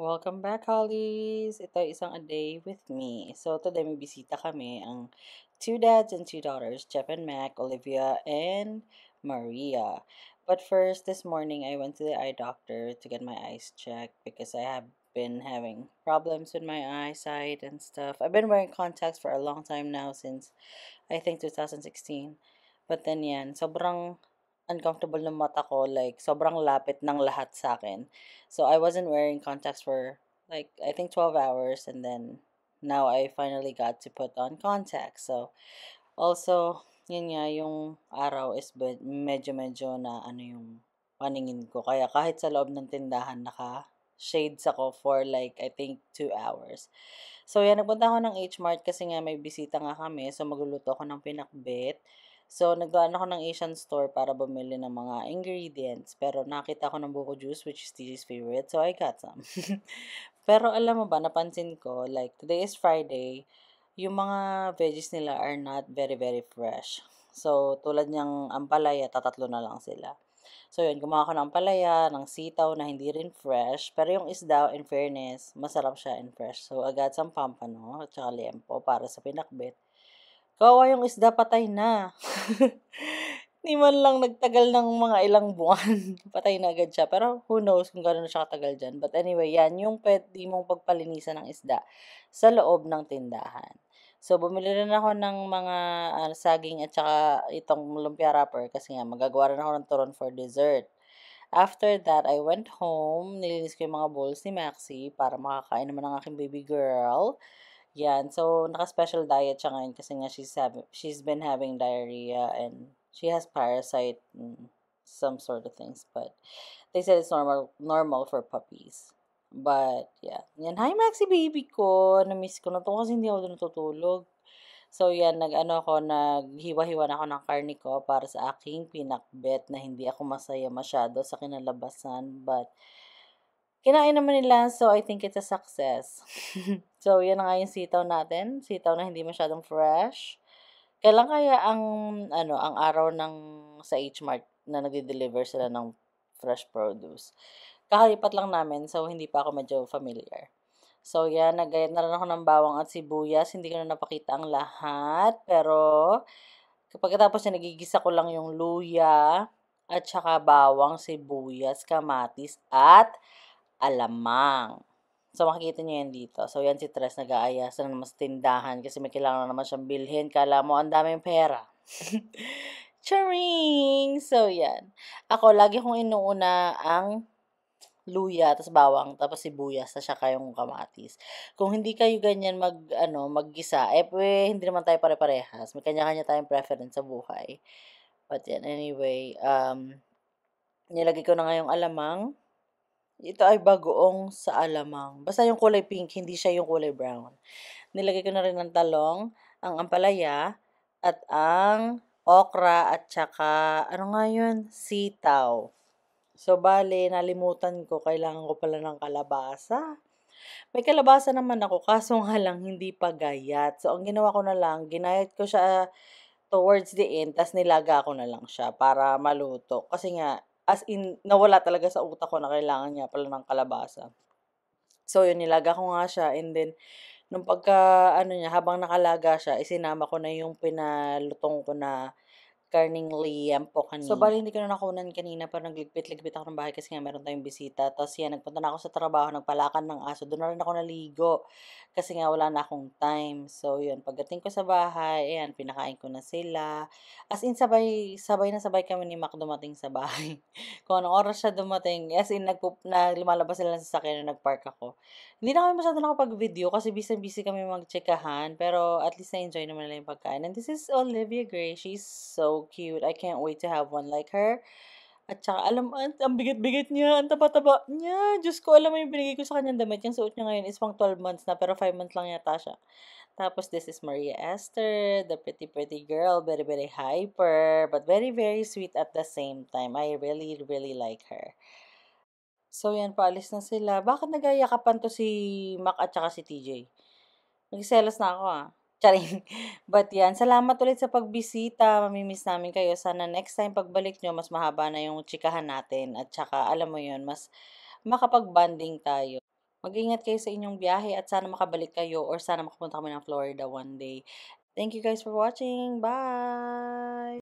Welcome back, Hollies! Ito isang a day with me. So, today may bisita kami ang two dads and two daughters, Jeff and Mac, Olivia, and Maria. But first, this morning, I went to the eye doctor to get my eyes checked because I have been having problems with my eyesight and stuff. I've been wearing contacts for a long time now since, I think, 2016. But then yan, sobrang uncomfortable ng mata ko. Like, sobrang lapit ng lahat sa akin. So, I wasn't wearing contacts for, like, I think 12 hours. And then, now I finally got to put on contacts. So, also, yun nga, yung araw is medyo-medyo na ano yung paningin ko. Kaya kahit sa loob ng tindahan, naka shades ako for like, I think, 2 hours. So, yan, nagpunta ako ng H-Mart kasi nga may bisita nga kami. So, magluluto ako ng pinakbit. So, nagdaan ako ng Asian store para bumili ng mga ingredients. Pero nakita ko ng buko juice, which is TJ's favorite. So, I got some. Pero alam mo ba, napansin ko, like, today is Friday, yung mga veggies nila are not very, very fresh. So, tulad niyang ampalaya, tatatlo na lang sila. So, yun, gumawa ko ng ampalaya, ng sitaw na hindi rin fresh. Pero yung isda, in fairness, masarap siya and fresh. So, got some pampano at saka liempo para sa pinakbit. Kawawa yung isda, patay na. Di man lang nagtagal ng mga ilang buwan. patay na agad siya. Pero who knows kung gano'n siya katagal dyan. But anyway, yan yung pwede mong pagpalinisan ng isda sa loob ng tindahan. So, bumili rin ako ng mga uh, saging at saka itong lumpia wrapper kasi nga magagawa rin ako ng turon for dessert. After that, I went home, nilinis ko yung mga bowls ni Maxi para makakain naman ng aking baby girl. Yan. So, naka-special diet siya ngayon kasi nga she's, have, she's been having diarrhea and she has parasite and some sort of things. But they said it's normal normal for puppies. But, yeah. Yan. Hi, Maxi baby ko. Na-miss ko na to kasi hindi ako natutulog. So, yan. Nag-ano ako, naghiwa-hiwa na ako ng karni ko para sa aking pinakbet na hindi ako masaya masyado sa kinalabasan. But, Kinain naman nila, so I think it's a success. so, yan na nga yung sitaw natin. Sitaw na hindi masyadong fresh. Kailan kaya ang, ano, ang araw ng sa H-Mart na nagde-deliver sila ng fresh produce? Kakalipat lang namin, so hindi pa ako medyo familiar. So, yan, nagayat na rin ako ng bawang at sibuyas. Hindi ko na napakita ang lahat. Pero, kapag tapos na nagigisa ko lang yung luya, at saka bawang, sibuyas, kamatis, at alamang. So, makikita niyo yan dito. So, yan si Tres nag-aayasa na naman sa tindahan kasi may kailangan na naman siyang bilhin. Kala mo, ang daming pera. Charing! So, yan. Ako, lagi kong inuuna ang luya, tapos bawang, tapos sibuyas, tapos saka yung kamatis. Kung hindi kayo ganyan mag, ano, maggisa, eh, eh hindi naman tayo pare-parehas. May kanya-kanya tayong preference sa buhay. But yan, anyway, um, nilagay ko na ngayong alamang. Ito ay bagoong sa alamang. Basta yung kulay pink, hindi siya yung kulay brown. Nilagay ko na rin ng talong, ang ampalaya, at ang okra, at saka, ano nga yun? Sitaw. So, bale, nalimutan ko, kailangan ko pala ng kalabasa. May kalabasa naman ako, kaso nga lang hindi pa gayat. So, ang ginawa ko na lang, ginayat ko siya towards the end, tas nilaga ko na lang siya para maluto. Kasi nga, as in, nawala talaga sa utak ko na kailangan niya pala ng kalabasa. So, yun, nilaga ko nga siya. And then, nung pagka, ano niya, habang nakalaga siya, isinama ko na yung pinalutong ko na karning liempo kanina. So, bali hindi ko na nakunan kanina pero nagligpit-ligpit ako ng bahay kasi nga meron tayong bisita. Tapos yan, nagpunta na ako sa trabaho, nagpalakan ng aso. Doon na rin ako naligo kasi nga wala na akong time. So, yun, pagdating ko sa bahay, ayan, pinakain ko na sila. As in, sabay, sabay na sabay kami ni Mac dumating sa bahay. Kung anong oras siya dumating, as in, nagpup, na, lumalabas sila sa sakyan na nagpark ako. Hindi na kami masyado nakapag-video kasi busy-busy kami mag-checkahan. Pero at least na-enjoy naman nila yung pagkain. And this is Olivia Gray. She's so cute. I can't wait to have one like her. At saka, alam, ang, ang bigat-bigat niya, ang taba-taba niya. Diyos ko, alam mo yung binigay ko sa kanyang damit. Yung suot niya ngayon is pang 12 months na, pero 5 months lang yata siya. Tapos, this is Maria Esther, the pretty, pretty girl. Very, very hyper, but very, very sweet at the same time. I really, really like her. So, yan, paalis na sila. Bakit nagayakapan to si Mac at saka si TJ? Nagselos na ako ah. Charing. But yan, salamat ulit sa pagbisita. Mamimiss namin kayo. Sana next time pagbalik nyo, mas mahaba na yung chikahan natin. At saka, alam mo yun, mas makapag-bonding tayo. Mag-ingat kayo sa inyong biyahe at sana makabalik kayo or sana makapunta kami ng Florida one day. Thank you guys for watching. Bye!